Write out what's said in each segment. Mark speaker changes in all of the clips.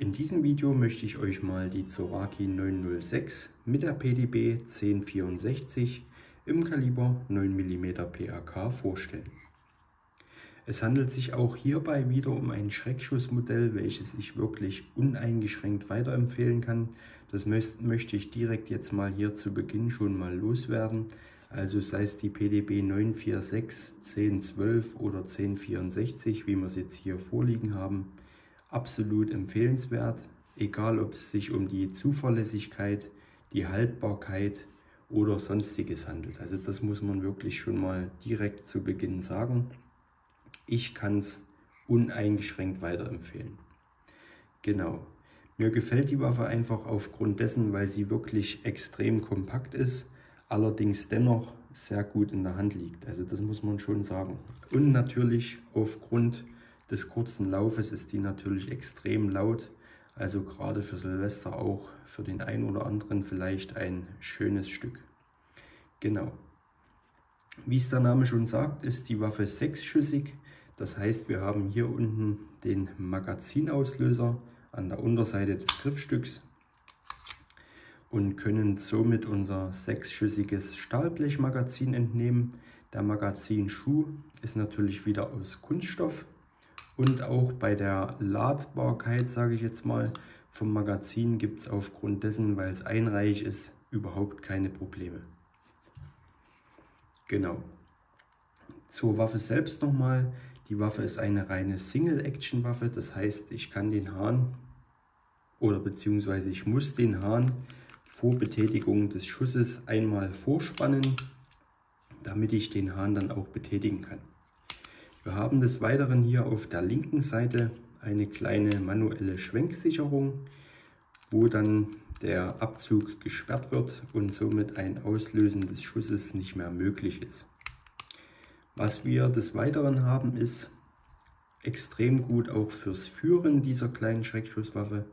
Speaker 1: In diesem Video möchte ich euch mal die Zoraki 906 mit der PDB 1064 im Kaliber 9 mm PAK vorstellen. Es handelt sich auch hierbei wieder um ein Schreckschussmodell, welches ich wirklich uneingeschränkt weiterempfehlen kann. Das möchte ich direkt jetzt mal hier zu Beginn schon mal loswerden. Also sei es die PDB 946, 1012 oder 1064, wie wir es jetzt hier vorliegen haben absolut empfehlenswert, egal ob es sich um die Zuverlässigkeit, die Haltbarkeit oder sonstiges handelt. Also das muss man wirklich schon mal direkt zu Beginn sagen. Ich kann es uneingeschränkt weiterempfehlen. Genau. Mir gefällt die Waffe einfach aufgrund dessen, weil sie wirklich extrem kompakt ist, allerdings dennoch sehr gut in der Hand liegt. Also das muss man schon sagen. Und natürlich aufgrund des kurzen Laufes ist die natürlich extrem laut. Also gerade für Silvester auch für den einen oder anderen vielleicht ein schönes Stück. Genau. Wie es der Name schon sagt, ist die Waffe sechsschüssig. Das heißt, wir haben hier unten den Magazinauslöser an der Unterseite des Griffstücks und können somit unser sechsschüssiges Stahlblechmagazin entnehmen. Der Magazinschuh ist natürlich wieder aus Kunststoff und auch bei der Ladbarkeit, sage ich jetzt mal, vom Magazin gibt es aufgrund dessen, weil es einreich ist, überhaupt keine Probleme. Genau. Zur Waffe selbst nochmal. Die Waffe ist eine reine Single-Action-Waffe. Das heißt, ich kann den Hahn oder beziehungsweise ich muss den Hahn vor Betätigung des Schusses einmal vorspannen, damit ich den Hahn dann auch betätigen kann. Wir haben des Weiteren hier auf der linken Seite eine kleine manuelle Schwenksicherung, wo dann der Abzug gesperrt wird und somit ein Auslösen des Schusses nicht mehr möglich ist. Was wir des Weiteren haben ist extrem gut auch fürs Führen dieser kleinen Schreckschusswaffe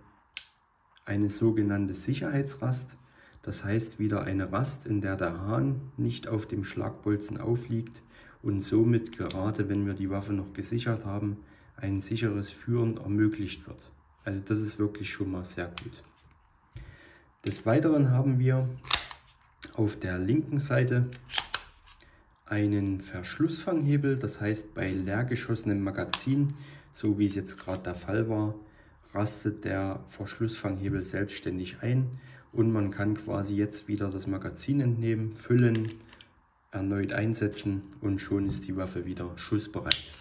Speaker 1: eine sogenannte Sicherheitsrast. Das heißt wieder eine Rast, in der der Hahn nicht auf dem Schlagbolzen aufliegt, und somit gerade wenn wir die Waffe noch gesichert haben, ein sicheres Führen ermöglicht wird. Also das ist wirklich schon mal sehr gut. Des Weiteren haben wir auf der linken Seite einen Verschlussfanghebel, das heißt bei leer geschossenem Magazin, so wie es jetzt gerade der Fall war, rastet der Verschlussfanghebel selbstständig ein und man kann quasi jetzt wieder das Magazin entnehmen, füllen, erneut einsetzen und schon ist die Waffe wieder schussbereit.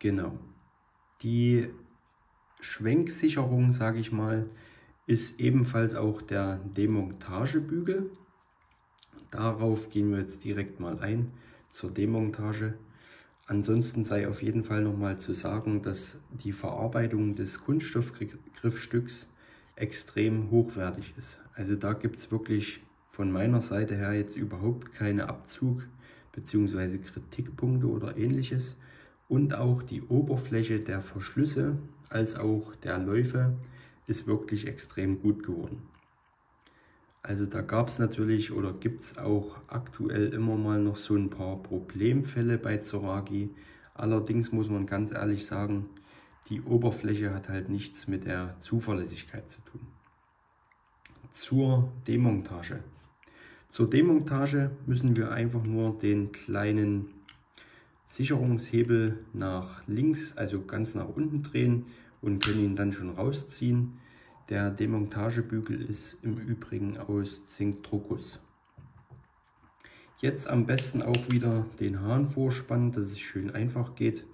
Speaker 1: Genau. Die Schwenksicherung, sage ich mal, ist ebenfalls auch der Demontagebügel. Darauf gehen wir jetzt direkt mal ein zur Demontage. Ansonsten sei auf jeden Fall nochmal zu sagen, dass die Verarbeitung des Kunststoffgriffstücks extrem hochwertig ist. Also da gibt es wirklich von meiner Seite her jetzt überhaupt keine Abzug- bzw. Kritikpunkte oder ähnliches. Und auch die Oberfläche der Verschlüsse als auch der Läufe ist wirklich extrem gut geworden. Also da gab es natürlich oder gibt es auch aktuell immer mal noch so ein paar Problemfälle bei Zoragi. Allerdings muss man ganz ehrlich sagen, die Oberfläche hat halt nichts mit der Zuverlässigkeit zu tun. Zur Demontage. Zur Demontage müssen wir einfach nur den kleinen Sicherungshebel nach links, also ganz nach unten drehen und können ihn dann schon rausziehen. Der Demontagebügel ist im Übrigen aus Zinkdruckus. Jetzt am besten auch wieder den Hahn vorspannen, dass es schön einfach geht.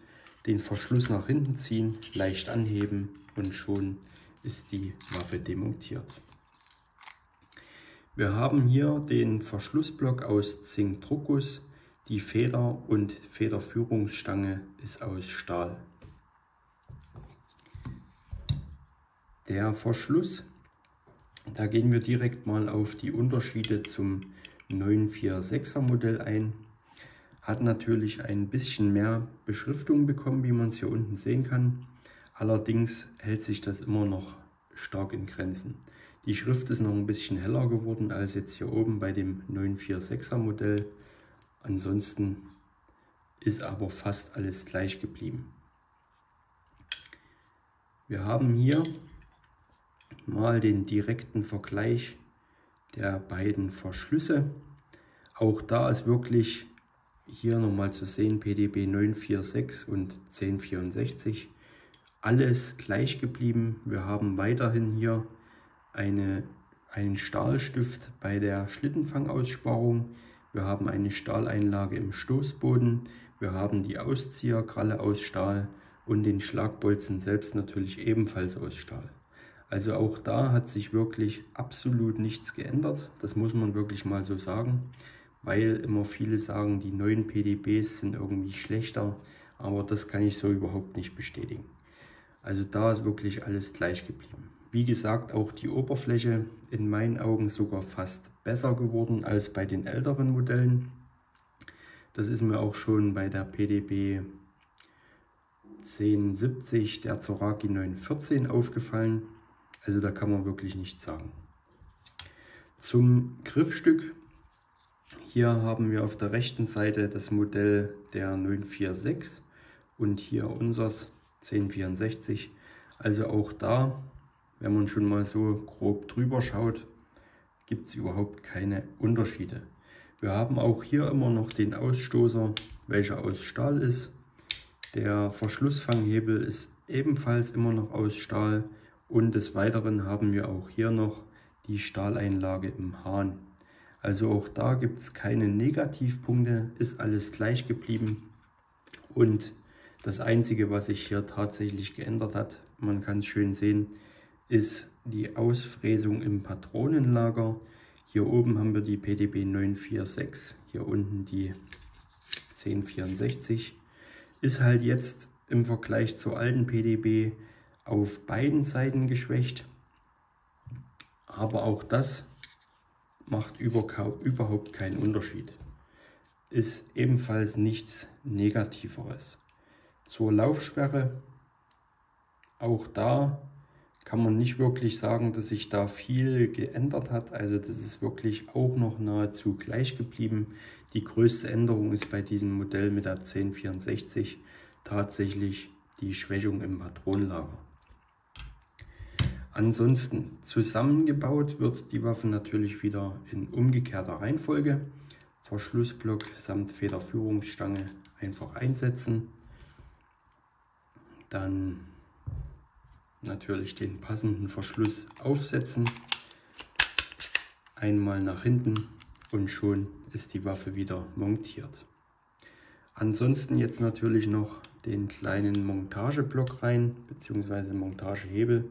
Speaker 1: Den Verschluss nach hinten ziehen, leicht anheben und schon ist die Waffe demontiert. Wir haben hier den Verschlussblock aus Zinkdruckus, die Feder und Federführungsstange ist aus Stahl. Der Verschluss, da gehen wir direkt mal auf die Unterschiede zum 946er Modell ein. Hat natürlich ein bisschen mehr Beschriftung bekommen, wie man es hier unten sehen kann. Allerdings hält sich das immer noch stark in Grenzen. Die Schrift ist noch ein bisschen heller geworden als jetzt hier oben bei dem 946er Modell. Ansonsten ist aber fast alles gleich geblieben. Wir haben hier mal den direkten Vergleich der beiden Verschlüsse. Auch da ist wirklich hier nochmal zu sehen PDB 946 und 1064. Alles gleich geblieben. Wir haben weiterhin hier eine, einen Stahlstift bei der Schlittenfangaussparung. Wir haben eine Stahleinlage im Stoßboden. Wir haben die Auszieherkralle aus Stahl und den Schlagbolzen selbst natürlich ebenfalls aus Stahl. Also auch da hat sich wirklich absolut nichts geändert. Das muss man wirklich mal so sagen, weil immer viele sagen, die neuen PDBs sind irgendwie schlechter. Aber das kann ich so überhaupt nicht bestätigen. Also da ist wirklich alles gleich geblieben. Wie gesagt, auch die Oberfläche in meinen Augen sogar fast besser geworden als bei den älteren Modellen. Das ist mir auch schon bei der PDB 1070 der Zoraki 914 aufgefallen. Also da kann man wirklich nichts sagen. Zum Griffstück. Hier haben wir auf der rechten Seite das Modell der 946 und hier unseres 1064. Also auch da, wenn man schon mal so grob drüber schaut, gibt es überhaupt keine Unterschiede. Wir haben auch hier immer noch den Ausstoßer, welcher aus Stahl ist. Der Verschlussfanghebel ist ebenfalls immer noch aus Stahl und des Weiteren haben wir auch hier noch die Stahleinlage im Hahn. Also auch da gibt es keine Negativpunkte, ist alles gleich geblieben und das Einzige, was sich hier tatsächlich geändert hat, man kann es schön sehen, ist die Ausfräsung im Patronenlager. Hier oben haben wir die PDB 946, hier unten die 1064. Ist halt jetzt im Vergleich zur alten PDB auf beiden Seiten geschwächt. Aber auch das macht überhaupt keinen Unterschied. Ist ebenfalls nichts Negativeres. Zur Laufsperre, auch da kann man nicht wirklich sagen, dass sich da viel geändert hat. Also das ist wirklich auch noch nahezu gleich geblieben. Die größte Änderung ist bei diesem Modell mit der 1064 tatsächlich die Schwächung im Patronenlager. Ansonsten zusammengebaut wird die Waffe natürlich wieder in umgekehrter Reihenfolge. Verschlussblock samt Federführungsstange einfach einsetzen dann natürlich den passenden Verschluss aufsetzen. Einmal nach hinten und schon ist die Waffe wieder montiert. Ansonsten jetzt natürlich noch den kleinen Montageblock rein, beziehungsweise Montagehebel,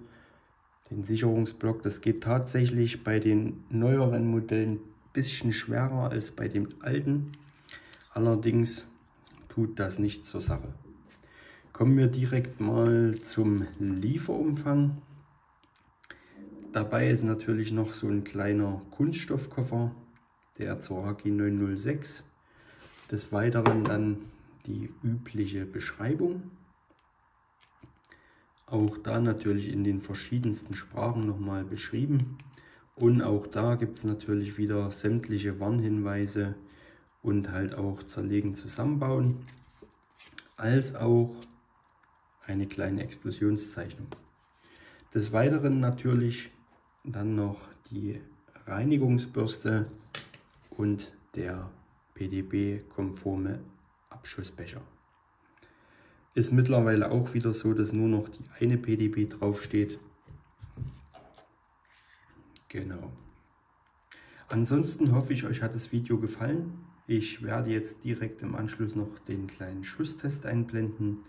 Speaker 1: den Sicherungsblock. Das geht tatsächlich bei den neueren Modellen ein bisschen schwerer als bei dem alten. Allerdings tut das nichts zur Sache. Kommen wir direkt mal zum Lieferumfang. Dabei ist natürlich noch so ein kleiner Kunststoffkoffer, der Zoraki 906. Des Weiteren dann die übliche Beschreibung. Auch da natürlich in den verschiedensten Sprachen nochmal beschrieben. Und auch da gibt es natürlich wieder sämtliche Warnhinweise und halt auch zerlegen zusammenbauen. Als auch eine kleine Explosionszeichnung. Des Weiteren natürlich dann noch die Reinigungsbürste und der PDB-konforme Abschussbecher. Ist mittlerweile auch wieder so, dass nur noch die eine PDB draufsteht. Genau. Ansonsten hoffe ich, euch hat das Video gefallen. Ich werde jetzt direkt im Anschluss noch den kleinen Schusstest einblenden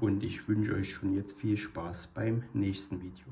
Speaker 1: und ich wünsche euch schon jetzt viel Spaß beim nächsten Video.